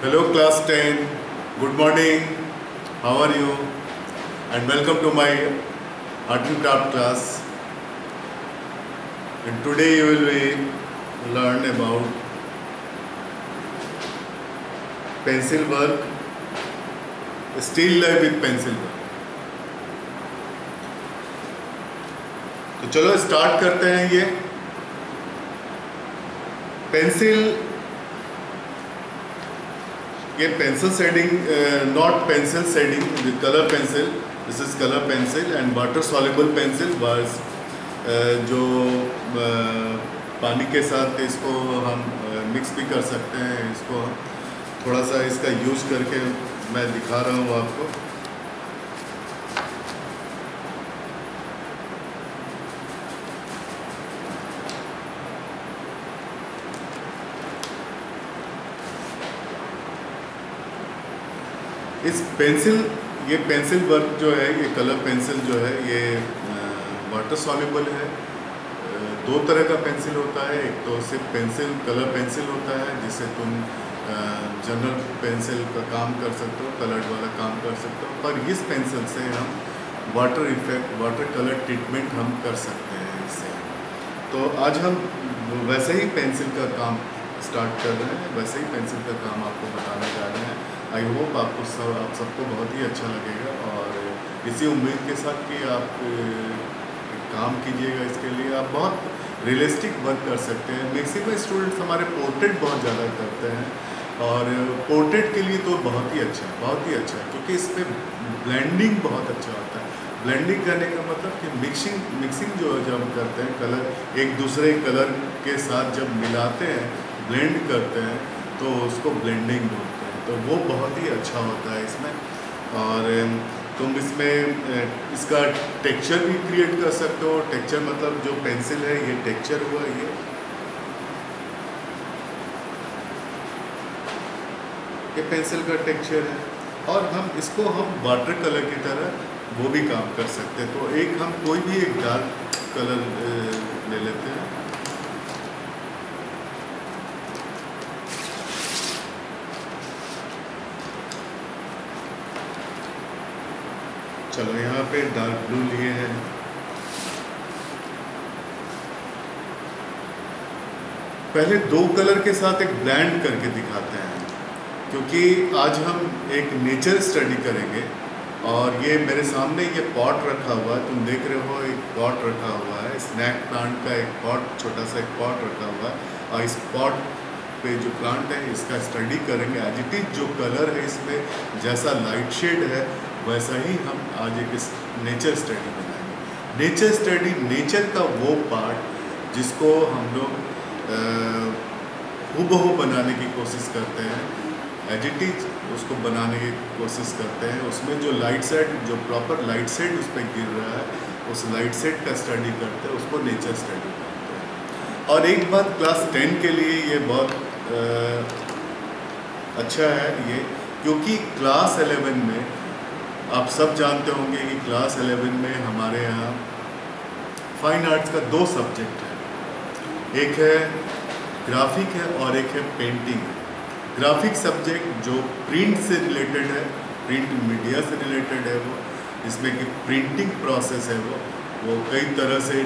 Hello class 10, good morning, how are you? And welcome to my art and craft class. And today you will be learn about pencil work, still life with pencil work. तो चलो start करते हैं ये pencil ये pencil shading not pencil shading with colour pencil this is colour pencil and water soluble pencil बस जो uh, पानी के साथ इसको हम मिक्स uh, भी कर सकते हैं। इसको थोड़ा सा इसका यूज़ करके मैं दिखा रहा हूँ आपको। इस पेंसिल, ये पेंसिल वर्क जो है, ये कलर पेंसिल जो है, ये वाटर सॉल्युबल है। दो तरह का पेंसिल होता है। एक तो सिर्फ़ पेंसिल, कलर पेंसिल होता है जिससे तुम जनरल पेंसिल का काम कर सकते हो कलर्ड वाला काम कर सकते हो, पर इस पेंसिल से हम water effect water colour treatment हम कर सकते हैं इससे। तो आज हम वैसे ही पेंसिल का काम स्टार्ट कर रहे हैं, वैसे ही पेंसिल का काम आपको बताने जा रहे हैं। आई होप आपको सब, आप सबको बहुत ही अच्छा लगेगा और इसी उम्मीद के साथ कि आप काम कीजिएगा इसके लिए। आप बहुत रियलिस्टिक वर्क कर सकते हैं। मैक्सिमम स्टूडेंट्स हमारे पोर्ट्रेट बहुत ज़्यादा करते हैं और पोर्ट्रेट के लिए तो बहुत ही अच्छा है बहुत ही अच्छा है क्योंकि इसमें ब्लेंडिंग बहुत अच्छा होता है। ब्लेंडिंग करने का मतलब कि मिक्सिंग मिक्सिंग जो है जब करते हैं कलर एक दूसरे कलर के साथ जब मिलाते हैं ब्लेंड करते हैं तो उसको ब्लेंडिंग बोलते हैं। तो वो बहुत ही अच्छा होता है इसमें। और तुम इसमें इसका टेक्सचर भी क्रिएट कर सकते हो। टेक्सचर मतलब जो पेंसिल है, ये टेक्सचर हुआ, ये। ये पेंसिल का टेक्सचर है। और हम, इसको हम वाटर कलर की तरह वो भी काम कर सकते हैं। तो एक हम कोई भी एक डार्क कलर ले लेते हैं। चलो यहाँ पे डार्क ब्लू लिए हैं। पहले दो कलर के साथ एक ब्लैंड करके दिखाते हैं, क्योंकि आज हम एक नेचर स्टडी करेंगे, और ये मेरे सामने ये पॉट रखा हुआ है, तुम देख रहे हो एक पॉट रखा हुआ है स्नैक प्लांट का एक पॉट छोटा सा एक पॉट रखा हुआ है, और इस पॉट पे जो प्लांट है, इसका स्टडी करेंगे। एज इट इज़ जो कलर है इसमें, जैसा लाइट शेड है वैसा ही हम आज एक नेचर स्टडी बनाएँगे। नेचर स्टडी नेचर का वो पार्ट जिसको हम लोग हूबहू बनाने की कोशिश करते हैं एजिटिव उसको बनाने की कोशिश करते हैं उसमें जो लाइट सेट जो प्रॉपर लाइट सेट उस पर गिर रहा है उस लाइट सेट का स्टडी करते हैं उसको नेचर स्टडी करते हैं। और एक बात क्लास टेन के लिए ये बहुत आ, अच्छा है ये क्योंकि क्लास एलेवन में आप सब जानते होंगे कि क्लास 11 में हमारे यहाँ फाइन आर्ट्स का दो सब्जेक्ट है। एक है ग्राफिक है और एक है पेंटिंग ग्राफिक सब्जेक्ट जो प्रिंट से रिलेटेड है प्रिंट मीडिया से रिलेटेड है वो, जिसमें कि प्रिंटिंग प्रोसेस है वो वो कई तरह से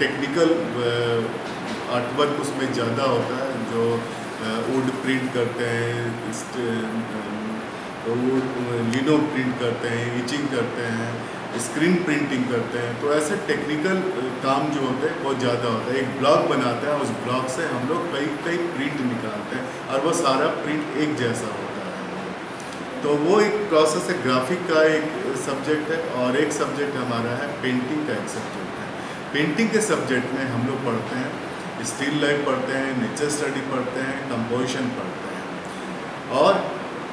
टेक्निकल आर्टवर्क उसमें ज़्यादा होता है, जो वुड प्रिंट करते हैं तो वो लिनो प्रिंट करते हैं इचिंग करते हैं स्क्रीन प्रिंटिंग करते हैं। तो ऐसे टेक्निकल काम जो होते हैं, बहुत ज़्यादा होता है। एक ब्लॉग बनाते हैं, उस ब्लॉग से हम लोग कई कई प्रिंट निकालते हैं और वो सारा प्रिंट एक जैसा होता है। तो वो एक प्रोसेस है ग्राफिक का एक सब्जेक्ट है और एक सब्जेक्ट हमारा है पेंटिंग का एक सब्जेक्ट है। पेंटिंग के सब्जेक्ट में हम लोग पढ़ते हैं स्टील लाइफ पढ़ते हैं नेचर स्टडी पढ़ते हैं कंपोजिशन पढ़ते हैं। और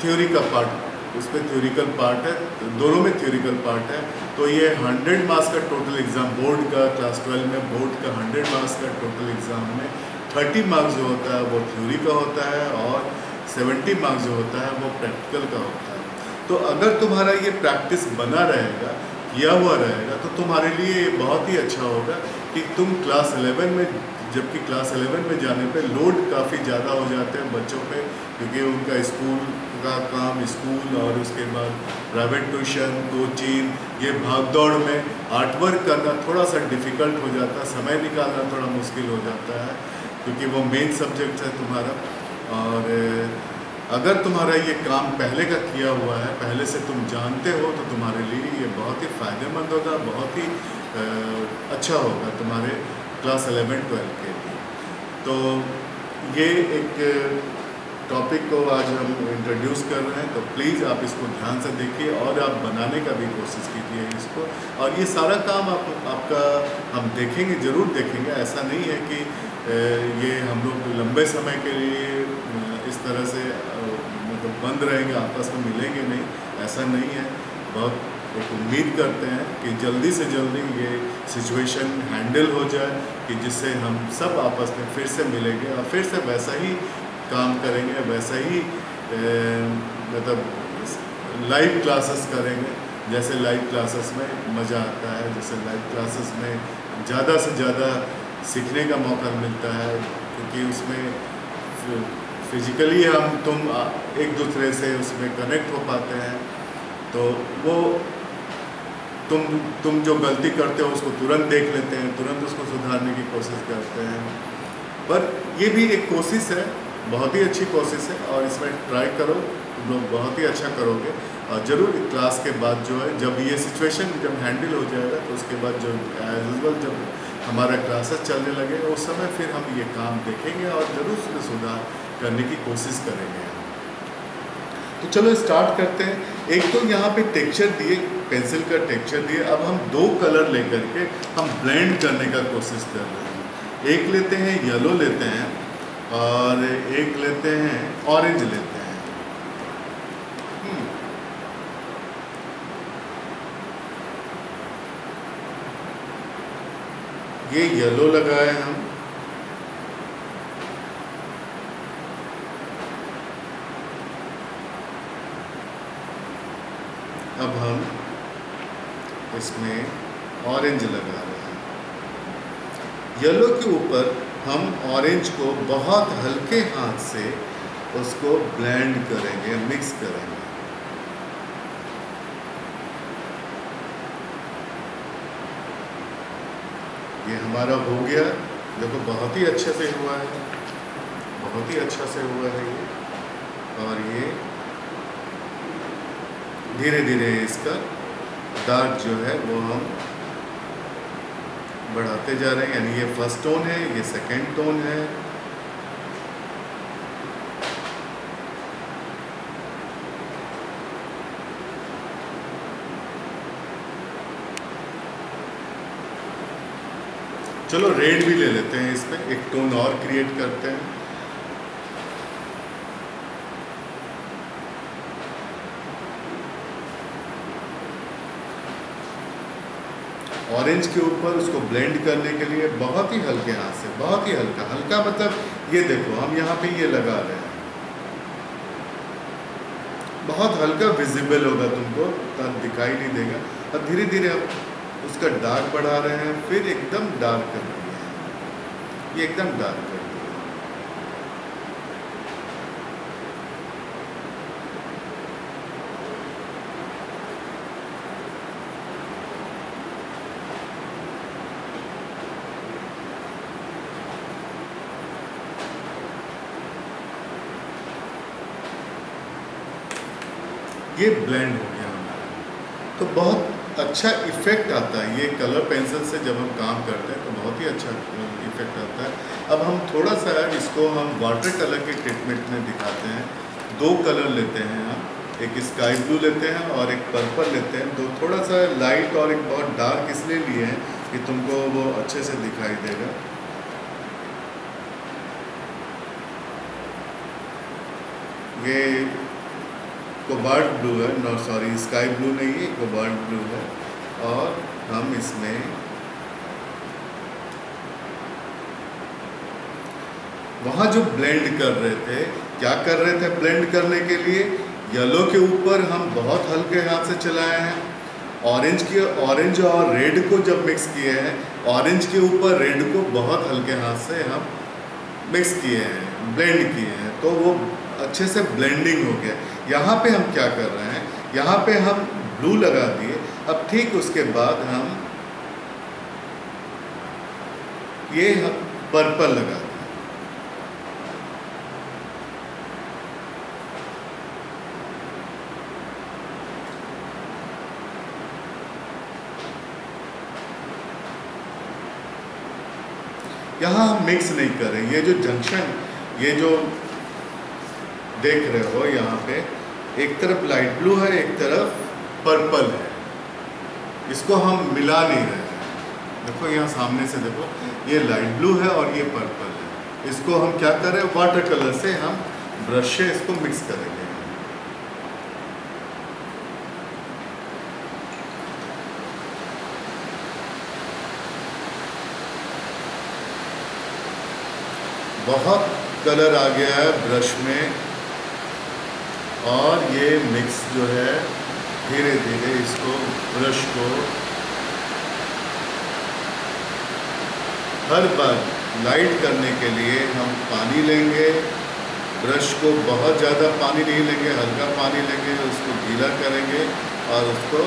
थ्योरी का पार्ट उस पर थ्योरिकल पार्ट है, दोनों में थ्योरिकल पार्ट है। तो ये 100 मार्क्स का टोटल एग्ज़ाम बोर्ड का क्लास ट्वेल्व में बोर्ड का 100 मार्क्स का टोटल एग्ज़ाम में 30 मार्क्स जो होता है वो थ्योरी का होता है और 70 मार्क्स जो होता है वो प्रैक्टिकल का होता है। तो अगर तुम्हारा ये प्रैक्टिस बना रहेगा, किया हुआ रहेगा तो तुम्हारे लिए बहुत ही अच्छा होगा कि तुम क्लास 11 में, जबकि क्लास 11 में जाने पे लोड काफ़ी ज़्यादा हो जाते हैं बच्चों पे, क्योंकि उनका स्कूल का काम स्कूल और उसके बाद प्राइवेट ट्यूशन कोचिंग ये भाग दौड़ में आर्टवर्क करना थोड़ा सा डिफ़िकल्ट हो जाता है, समय निकालना थोड़ा मुश्किल हो जाता है, क्योंकि वो मेन सब्जेक्ट है तुम्हारा। और अगर तुम्हारा ये काम पहले का किया हुआ है, पहले से तुम जानते हो तो तुम्हारे लिए ये बहुत ही फ़ायदेमंद होगा, बहुत ही अच्छा होगा तुम्हारे क्लास एलेवन ट्वेल्व के लिए। तो ये एक टॉपिक को आज हम इंट्रोड्यूस कर रहे हैं तो प्लीज़ आप इसको ध्यान से देखिए और आप बनाने का भी कोशिश कीजिए इसको। और ये सारा काम आप, आपका हम देखेंगे, ज़रूर देखेंगे। ऐसा नहीं है कि ये हम लोग लंबे समय के लिए इस तरह से मतलब बंद रहेंगे, आपस में मिलेंगे नहीं। ऐसा नहीं है। बहुत एक उम्मीद करते हैं कि जल्दी से जल्दी ये सिचुएशन हैंडल हो जाए, कि जिससे हम सब आपस में फिर से मिलेंगे। और फिर से वैसा ही काम करेंगे, वैसा ही मतलब लाइव क्लासेस करेंगे। जैसे लाइव क्लासेस में मज़ा आता है, जैसे लाइव क्लासेस में ज़्यादा से ज़्यादा सीखने का मौका मिलता है, क्योंकि उसमें फिजिकली हम, तुम एक दूसरे से उसमें कनेक्ट हो पाते हैं। तो वो, तुम तुम जो गलती करते हो, उसको तुरंत देख लेते हैं, तुरंत उसको सुधारने की कोशिश करते हैं। पर ये भी एक कोशिश है बहुत ही अच्छी कोशिश है और इसमें ट्राई करो, तुम लोग बहुत ही अच्छा करोगे। और ज़रूर क्लास के बाद जो है, जब ये सिचुएशन जब हैंडल हो जाएगा तो उसके बाद जो एज यूजल जब हमारा क्लासेस चलने लगे, उस समय फिर हम ये काम देखेंगे और ज़रूर उसमें सुधार करने की कोशिश करेंगे तो चलो स्टार्ट करते हैं। एक तो यहाँ पे टेक्सचर दिए पेंसिल का टेक्सचर दिए। अब हम दो कलर लेकर के हम ब्लेंड करने का कोशिश कर रहे हैं। एक लेते हैं येलो लेते हैं। और एक लेते हैं ऑरेंज लेते हैं। ये येलो लगाए हम। अब हम इसमें ऑरेंज लगा रहे हैं। येलो के ऊपर हम ऑरेंज को बहुत हल्के हाथ से उसको ब्लेंड करेंगे मिक्स करेंगे। ये हमारा हो गया। देखो, बहुत ही अच्छे से हुआ है। बहुत ही अच्छा से हुआ है ये। और ये धीरे धीरे इसका डार्क जो है वो हम बढ़ाते जा रहे हैं, यानी ये फ़र्स्ट टोन है, ये सेकंड टोन है। चलो रेड भी ले लेते हैं इस पर एक टोन और क्रिएट करते हैं। ऑरेंज के ऊपर उसको ब्लेंड करने के लिए बहुत ही हल्के हाथ से, बहुत ही हल्का हल्का मतलब ये देखो, हम यहाँ पे ये लगा रहे हैं। बहुत हल्का विजिबल होगा तुमको तब दिखाई नहीं देगा। और धीरे धीरे हम उसका डार्क बढ़ा रहे हैं, फिर एकदम डार्क कर रहे हैं। ये एकदम डार्क कर दिया ये ब्लेंड हो गया हमारा। तो बहुत अच्छा इफ़ेक्ट आता है ये कलर पेंसिल से जब हम काम करते हैं तो बहुत ही अच्छा इफ़ेक्ट आता है। अब हम थोड़ा सा इसको हम वाटर कलर के ट्रीटमेंट में दिखाते हैं। दो कलर लेते हैं हम। एक स्काई ब्लू लेते हैं और एक पर्पल लेते हैं। तो थोड़ा सा लाइट और एक बहुत डार्क इसलिए लिए हैं कि तुमको वो अच्छे से दिखाई देगा। ये कोबाल्ट ब्लू है नो सॉरी स्काई ब्लू नहीं है, कोबाल्ट ब्लू है। और हम इसमें वहाँ जो ब्लेंड कर रहे थे, क्या कर रहे थे ब्लेंड करने के लिए? येलो के ऊपर हम बहुत हल्के हाथ से चलाए हैं। ऑरेंज के, ऑरेंज और रेड को जब मिक्स किए हैं, ऑरेंज के ऊपर रेड को बहुत हल्के हाथ से हम मिक्स किए हैं, ब्लेंड किए हैं। तो वो अच्छे से ब्लेंडिंग हो गया। यहाँ पे हम क्या कर रहे हैं? यहाँ पे हम ब्लू लगा दिए। अब ठीक उसके बाद हम ये हम पर्पल लगा दिए। यहाँ हम मिक्स नहीं कर रहे ये जो जंक्शन ये जो देख रहे हो यहाँ पे। एक तरफ़ लाइट ब्लू है, एक तरफ़ पर्पल है। इसको हम मिला नहीं रहे देखो यहाँ सामने से देखो, ये लाइट ब्लू है और ये पर्पल है। इसको हम क्या कर रहे हैं? वाटर कलर से हम ब्रश से इसको मिक्स करेंगे। बहुत कलर आ गया है ब्रश में। और ये मिक्स जो है, धीरे धीरे इसको ब्रश को हर बार लाइट करने के लिए हम पानी लेंगे। ब्रश को बहुत ज़्यादा पानी नहीं लेंगे, हल्का पानी लेंगे, उसको गीला करेंगे और उसको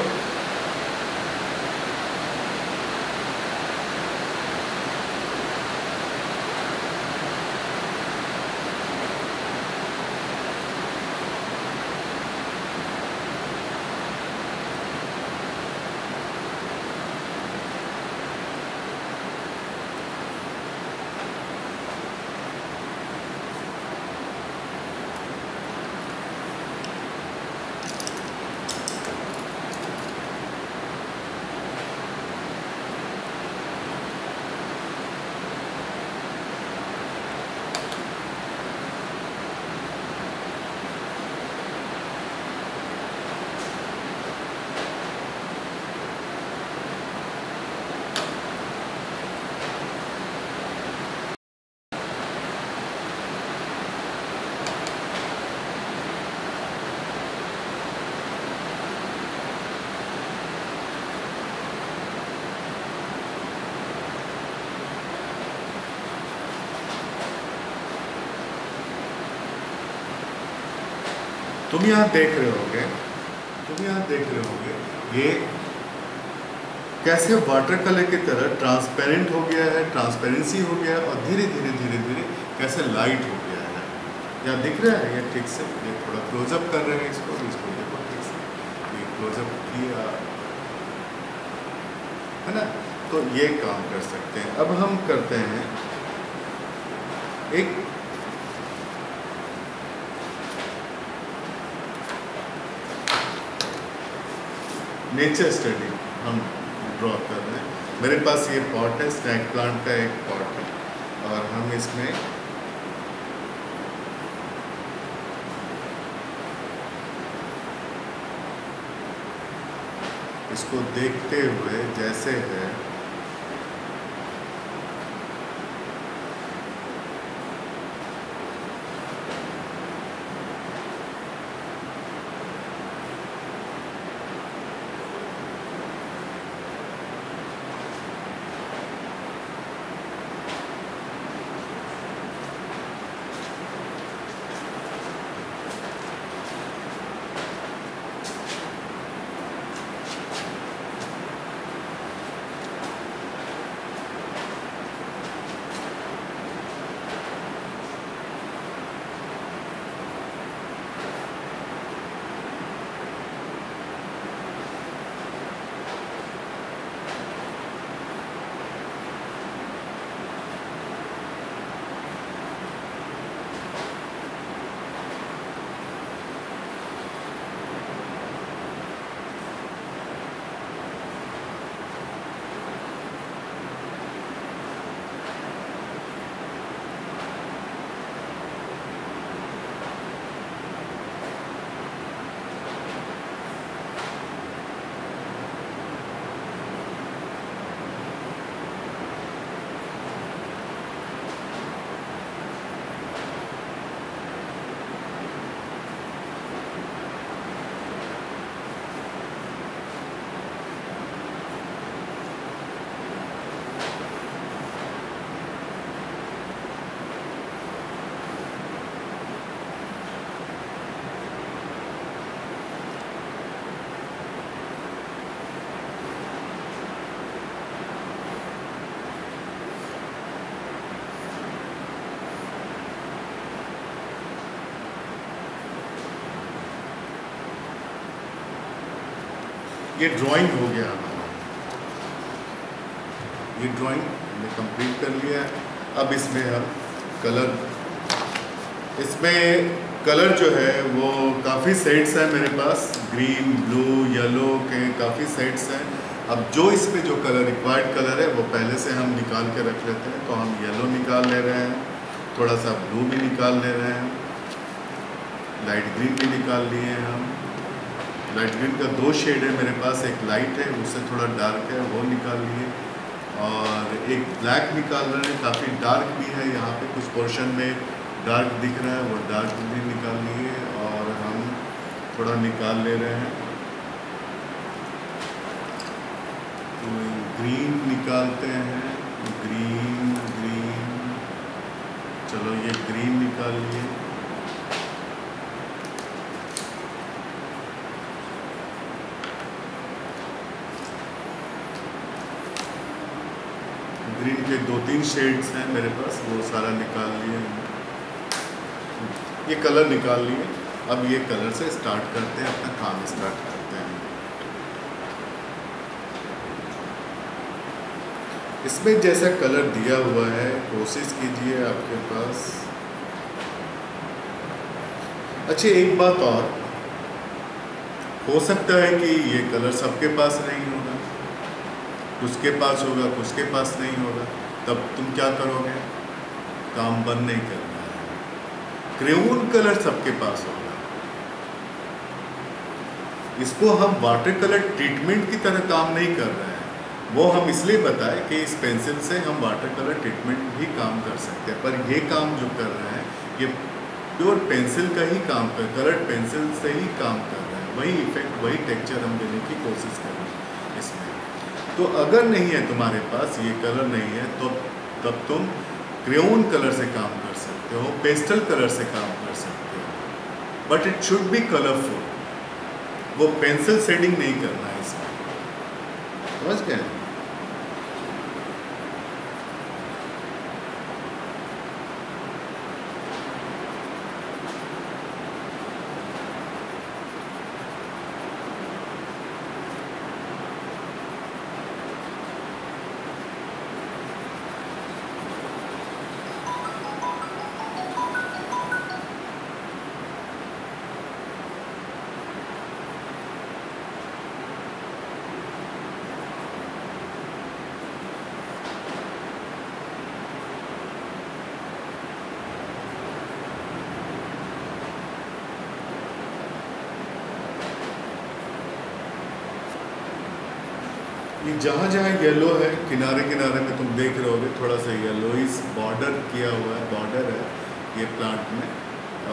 तुम यहाँ देख रहे होगे, तुम यहाँ देख रहे होगे, ये कैसे वाटर कलर की तरह ट्रांसपेरेंट हो गया है ट्रांसपेरेंसी हो गया है और धीरे धीरे धीरे धीरे कैसे लाइट हो गया है। यहाँ दिख रहा है, ये ठीक से, ये थोड़ा क्लोजअप कर रहे हैं इसको इसको देखो ठीक से, ये क्लोजअप किया। है ना? तो ये काम कर सकते हैं। अब हम करते हैं एक नेचर स्टडी हम ड्रॉ कर रहे हैं। मेरे पास ये पॉट है स्नैक प्लांट का एक पॉट है। और हम इसमें इसको देखते हुए जैसे है ये ड्राइंग हो गया। हमारा ये ड्राइंग हमने कंप्लीट कर लिया है। अब इसमें हम कलर इसमें कलर जो है, वो काफ़ी सेट्स हैं मेरे पास। ग्रीन ब्लू येलो के काफ़ी सेट्स हैं। अब जो इस पे जो कलर रिक्वायर्ड कलर है, वो पहले से हम निकाल के रख लेते हैं। तो हम येलो निकाल ले रहे हैं। थोड़ा सा ब्लू भी निकाल ले रहे हैं। लाइट ग्रीन भी निकाल लिए हैं हम। लाइट ग्रीन का दो शेड है, मेरे पास एक लाइट है, उससे थोड़ा डार्क है, वो निकाल लिए। और एक ब्लैक निकाल रहे हैं, काफ़ी डार्क भी है, यहाँ पे कुछ पोर्शन में डार्क दिख रहा है, वो डार्क भी निकाल लिए और हम थोड़ा निकाल ले रहे हैं। तो ग्रीन निकालते हैं ग्रीन ग्रीन चलो ये ग्रीन निकाल लिए ग्रीन के दो तीन शेड्स हैं मेरे पास, वो सारा निकाल लिए ये कलर निकाल लिए। अब ये कलर से स्टार्ट करते हैं, अपना काम स्टार्ट करते हैं। इसमें जैसा कलर दिया हुआ है, कोशिश कीजिए आपके पास। अच्छा एक बात और। हो सकता है कि ये कलर सबके पास नहीं होगा। उसके पास होगा, उसके पास नहीं होगा। तब तुम क्या करोगे? काम बंद नहीं करना है। क्रेउन कलर सबके पास होगा। इसको हम वाटर कलर ट्रीटमेंट की तरह काम नहीं कर रहे हैं। वो हम इसलिए बताए कि इस पेंसिल से हम वाटर कलर ट्रीटमेंट भी काम कर सकते हैं। पर ये काम जो कर रहे हैं, ये प्योर पेंसिल का ही काम कर, कलर पेंसिल से ही काम कर रहे हैं। वही इफ़ेक्ट वही टेक्चर हम देने की कोशिश कर तो अगर नहीं है तुम्हारे पास, ये कलर नहीं है तो तब तुम क्रेउन कलर से काम कर सकते हो, पेस्टल कलर से काम कर सकते हो। But it should be colourful वो पेंसिल सेडिंग नहीं करना है इसमें। समझ गए ये जहाँ जहाँ येलो है, किनारे किनारे में तुम देख रहे होगे, थोड़ा सा येलो इस बॉर्डर किया हुआ है बॉर्डर है ये प्लांट में।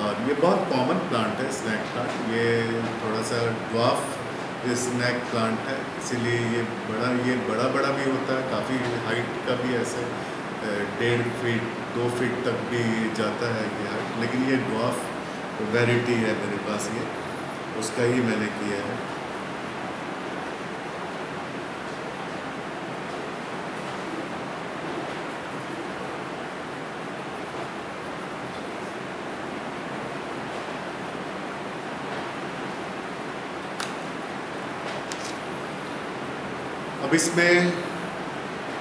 और ये बहुत कॉमन प्लांट है स्नैक प्लांट ये थोड़ा सा ड्वाफ स्नैक प्लांट है, इसीलिए ये बड़ा ये बड़ा बड़ा भी होता है, काफ़ी हाइट का भी ऐसे डेढ़ फीट दो फीट तक भी जाता है ये हाइट लेकिन ये ड्वाफ वेराइटी है मेरे पास ये, उसका ही मैंने किया है। अब इसमें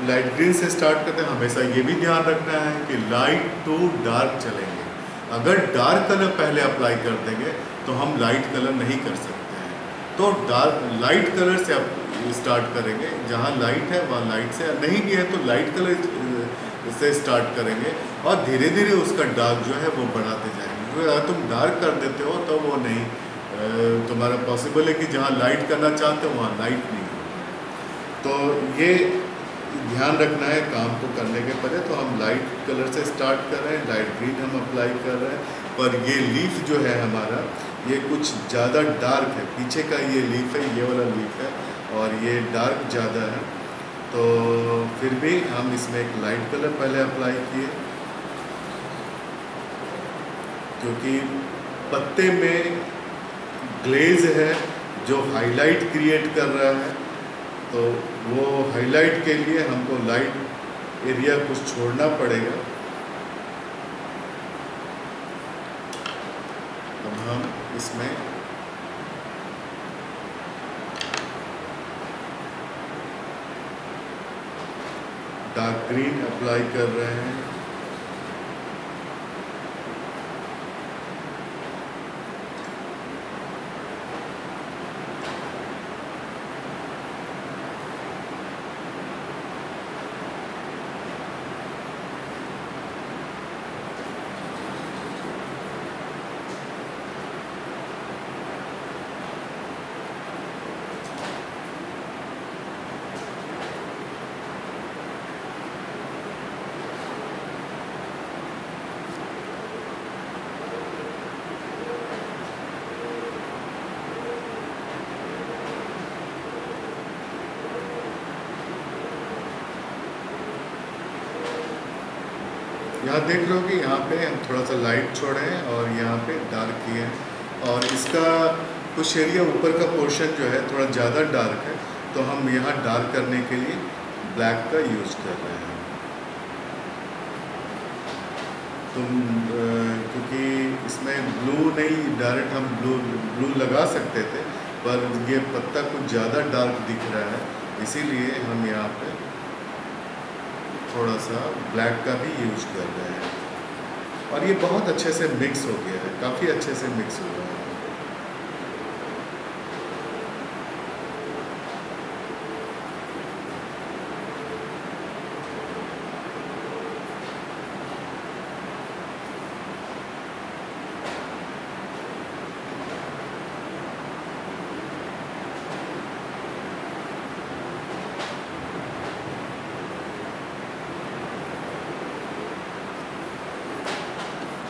लाइट ग्रीन से स्टार्ट करते हैं। हमेशा ये भी ध्यान रखना है कि लाइट टू डार्क चलेंगे। अगर डार्क कलर पहले अप्लाई कर देंगे तो हम लाइट कलर नहीं कर सकते हैं। तो डार्क लाइट कलर से आप स्टार्ट करेंगे। जहाँ लाइट है, वहाँ लाइट से नहीं भी है तो लाइट कलर से स्टार्ट करेंगे। और धीरे धीरे उसका डार्क जो है, वो बढ़ाते जाएँगे। क्योंकि अगर तुम डार्क कर देते हो तो वो नहीं तुम्हारा पॉसिबल है कि जहाँ लाइट करना चाहते हो, वहाँ लाइट नहीं। तो ये ध्यान रखना है काम को करने के पहले। तो हम लाइट कलर से स्टार्ट कर रहे हैं लाइट ग्रीन हम अप्लाई कर रहे हैं। पर ये लीफ जो है हमारा, ये कुछ ज़्यादा डार्क है। पीछे का ये लीफ है, ये वाला लीफ है और ये डार्क ज़्यादा है। तो फिर भी हम इसमें एक लाइट कलर पहले अप्लाई किए। क्योंकि पत्ते में ग्लेज है जो हाईलाइट क्रिएट कर रहा है। तो वो हाईलाइट के लिए हमको लाइट एरिया कुछ छोड़ना पड़ेगा। अब हम इसमें डार्क ग्रीन अप्लाई कर रहे हैं। यहाँ देख रहे हो कि यहाँ पे हम थोड़ा सा लाइट छोड़े हैं और यहाँ पे डार्क किए हैं। और इसका कुछ एरिया ऊपर का पोर्शन जो है थोड़ा ज़्यादा डार्क है तो हम यहाँ डार्क करने के लिए ब्लैक का यूज़ कर रहे हैं। तो क्योंकि इसमें ब्लू नहीं डायरेक्ट हम ब्लू ब्लू लगा सकते थे, पर ये पत्ता कुछ ज़्यादा डार्क दिख रहा है, इसीलिए हम यहाँ पे थोड़ा सा ब्लैक का भी यूज़ कर रहे हैं। और ये बहुत अच्छे से मिक्स हो गया है, काफ़ी अच्छे से मिक्स हो रहा है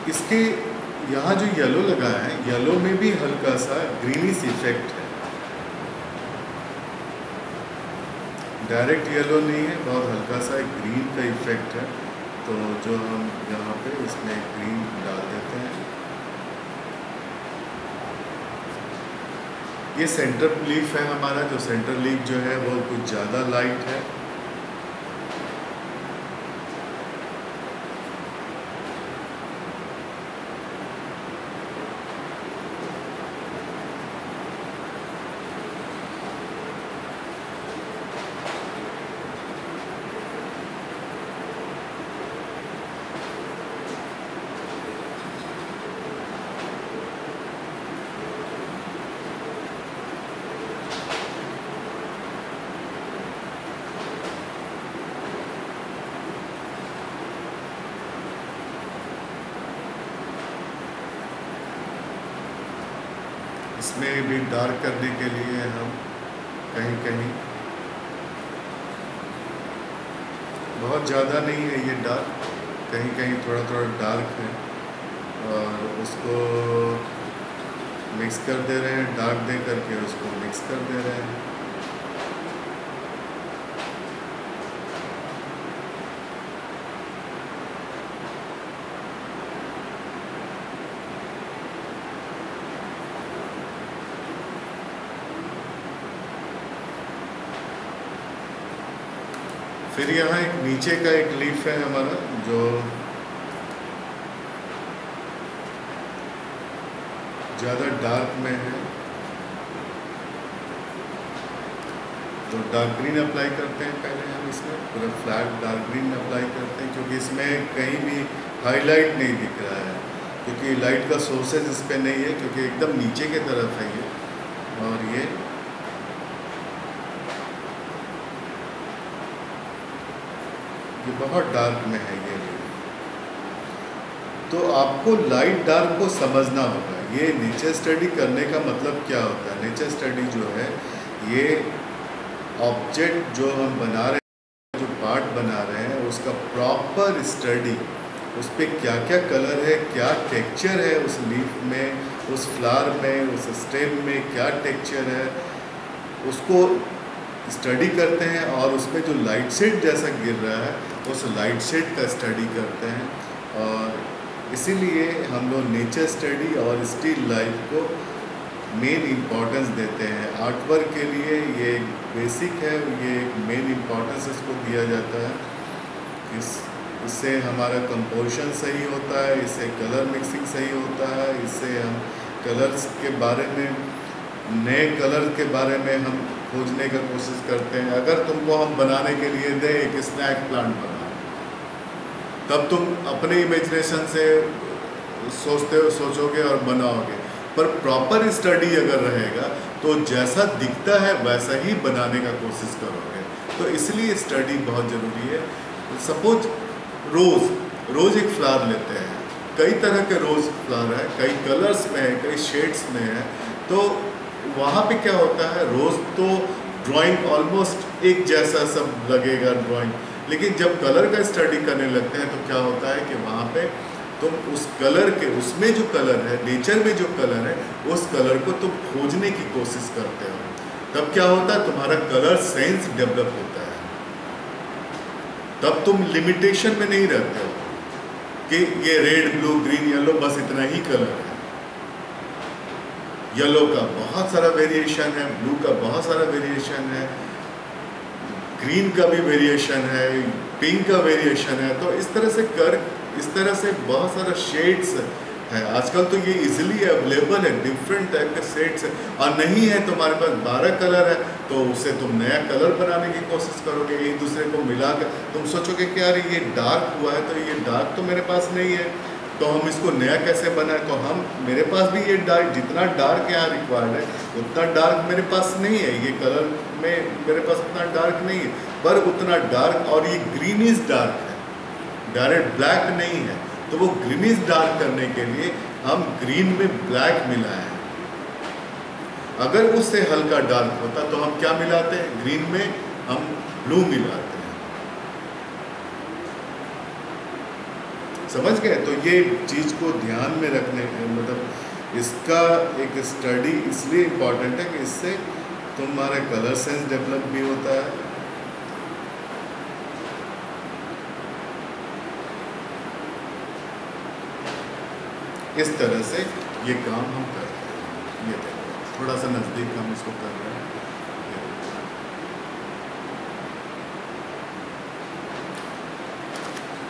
इसके यहाँ जो येलो लगा है येलो में भी हल्का सा ग्रीनिश इफ़ेक्ट है डायरेक्ट येलो नहीं है, बहुत हल्का सा एक ग्रीन का इफ़ेक्ट है। तो जो हम यहाँ पे इसमें ग्रीन डाल देते हैं। ये सेंटर लीफ है हमारा, जो सेंटर लीफ जो है वो कुछ ज़्यादा लाइट है। इसमें भी डार्क करने के लिए हम कहीं कहीं बहुत ज़्यादा नहीं है ये डार्क कहीं कहीं थोड़ा थोड़ा डार्क है। और उसको मिक्स कर दे रहे हैं डार्क दे करके उसको मिक्स कर दे रहे हैं। फिर यहाँ एक नीचे का एक लीफ है हमारा, जो ज़्यादा डार्क में है। तो डार्क ग्रीन अप्लाई करते हैं पहले हम इसमें, पूरा फ्लैट डार्क ग्रीन अप्लाई करते हैं, क्योंकि इसमें कहीं भी हाईलाइट नहीं दिख रहा है। क्योंकि लाइट का सोर्सेज इस पर नहीं है, क्योंकि एकदम नीचे के तरफ़ है ये। और ये ये बहुत डार्क में है ये तो आपको लाइट डार्क को समझना होगा। ये नेचर स्टडी करने का मतलब क्या होता है? नेचर स्टडी जो है, ये ऑब्जेक्ट जो हम बना रहे हैं, जो पार्ट बना रहे हैं, उसका प्रॉपर स्टडी उस पर क्या क्या कलर है, क्या टेक्सचर है उस लीफ में, उस फ्लावर में, उस स्टेम में, क्या टेक्सचर है, उसको स्टडी करते हैं और उसमें जो लाइट सेट जैसा गिर रहा है, उस लाइट सेट का स्टडी करते हैं। और इसीलिए हम लोग नेचर स्टडी और स्टिल लाइफ को मेन इम्पॉर्टेंस देते हैं। आर्ट वर्क के लिए ये एक बेसिक है, ये एक मेन इम्पॉर्टेंस इसको दिया जाता है। इस, इससे हमारा कंपोजिशन सही होता है, इससे कलर मिक्सिंग सही होता है, इससे हम कलर्स के बारे में, नए कलर के बारे में हम खोजने का कोशिश करते हैं। अगर तुमको हम बनाने के लिए दें, एक स्नैक प्लांट बना तब तुम अपने इमेजिनेशन से सोचते हो सोचोगे और बनाओगे। पर प्रॉपर स्टडी अगर रहेगा तो जैसा दिखता है, वैसा ही बनाने का कोशिश करोगे। तो इसलिए स्टडी बहुत ज़रूरी है। सपोज़ रोज़ रोज़ एक फ्लावर लेते हैं। कई तरह के रोज़ फ्लावर है, कई कलर्स में है, कई शेड्स में है। तो वहाँ पे क्या होता है, रोज़ तो ड्राइंग ऑलमोस्ट एक जैसा सब लगेगा ड्राइंग लेकिन जब कलर का स्टडी करने लगते हैं तो क्या होता है कि वहाँ पे तुम उस कलर के, उसमें जो कलर है नेचर में जो कलर है, उस कलर को तुम खोजने की कोशिश करते हो. तब क्या होता है, तुम्हारा कलर सेंस डेवलप होता है. तब तुम लिमिटेशन में नहीं रहते हो कि ये रेड ब्लू ग्रीन येलो बस इतना ही कलर है. येलो का बहुत सारा वेरिएशन है ब्लू का बहुत सारा वेरिएशन है ग्रीन का भी वेरिएशन है पिंक का वेरिएशन है तो इस तरह से कर, इस तरह से बहुत सारा शेड्स है। आजकल तो ये इजीली अवेलेबल है डिफरेंट टाइप के शेड्स है। और नहीं है, तुम्हारे पास बारह कलर है तो उससे तुम नया कलर बनाने की कोशिश करोगे, एक दूसरे को मिला कर तुम सोचोगे कि यार ये डार्क हुआ है तो ये डार्क तो मेरे पास नहीं है। तो हम इसको नया कैसे बनाए? तो हम, मेरे पास भी ये डार्क, जितना डार्क यहाँ रिक्वायर्ड है, उतना डार्क मेरे पास नहीं है। ये कलर में मेरे पास उतना डार्क नहीं है। पर उतना डार्क और ये ग्रीनिश डार्क है। डायरेक्ट ब्लैक नहीं है। तो वो ग्रीनिश डार्क करने के लिए हम ग्रीन में ब्लैक मिलाए। हैं अगर उससे हल्का डार्क होता तो हम क्या मिलाते? हैं ग्रीन में हम ब्लू मिलाते। समझ गए? तो ये चीज़ को ध्यान में रखने मतलब इसका एक स्टडी इसलिए इंपॉर्टेंट है कि इससे तुम्हारे कलर सेंस डेवलप भी होता है। इस तरह से ये काम हम कर रहे हैं। ये थोड़ा सा नज़दीक हम इसको कर रहे हैं।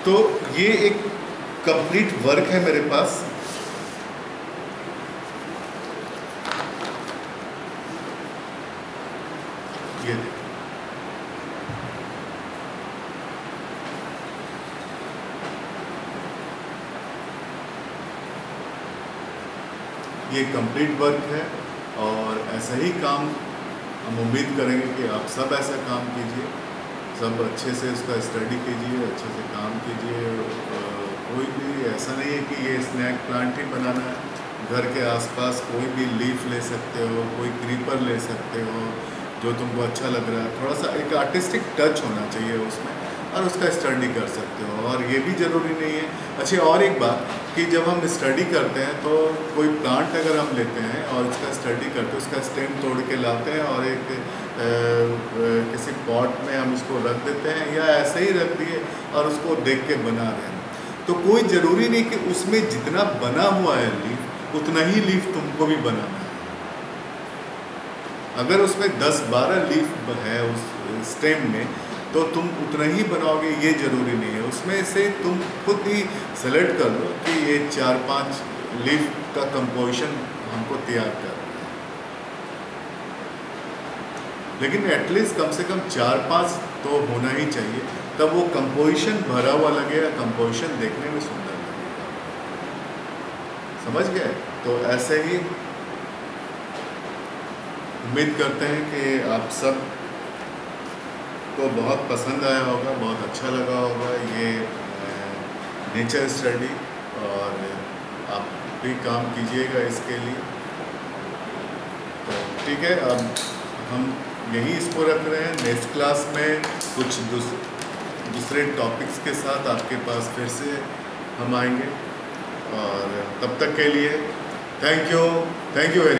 तो ये एक कंप्लीट वर्क है मेरे पास। ये ये कंप्लीट वर्क है और ऐसा ही काम हम उम्मीद करेंगे कि आप सब ऐसा काम कीजिए, सब अच्छे से उसका स्टडी कीजिए, अच्छे से काम कीजिए कोई भी ऐसा नहीं है कि ये स्नैक प्लांट ही बनाना है। घर के आसपास कोई भी लीफ ले सकते हो कोई क्रीपर ले सकते हो जो तुमको अच्छा लग रहा है। थोड़ा सा एक आर्टिस्टिक टच होना चाहिए उसमें और उसका स्टडी कर सकते हो। और ये भी ज़रूरी नहीं है। अच्छा और एक बात कि जब हम स्टडी करते हैं तो कोई प्लांट अगर हम लेते हैं और उसका स्टडी करते हैं उसका स्टेम तोड़ के लाते हैं और एक आ, किसी पॉट में हम उसको रख देते हैं या ऐसे ही रख दिए और उसको देख के बना रहे हैं। तो कोई ज़रूरी नहीं कि उसमें जितना बना हुआ है लीफ, उतना ही लीफ तुमको भी बनाना है। अगर उसमें 10-12 लीफ है उस स्टेम में तो तुम उतना ही बनाओगे, ये ज़रूरी नहीं है। उसमें से तुम खुद ही सेलेक्ट कर लो कि ये चार पाँच लीफ का कंपोजिशन हमको तैयार कर। लेकिन एटलीस्ट कम से कम चार पाँच तो होना ही चाहिए। तब वो कंपोजिशन भरा हुआ लगेगा कंपोजिशन देखने में सुंदर लगेगा समझ गए? तो ऐसे ही उम्मीद करते हैं कि आप सबको बहुत पसंद आया होगा, बहुत अच्छा लगा होगा ये नेचर स्टडी और आप भी काम कीजिएगा इसके लिए। तो ठीक है, अब हम यही इसको रख रहे हैं। नेक्स्ट क्लास में कुछ दूसरे दूसरे टॉपिक्स के साथ आपके पास फिर से हम आएँगे। और तब तक के लिए thank you thank you very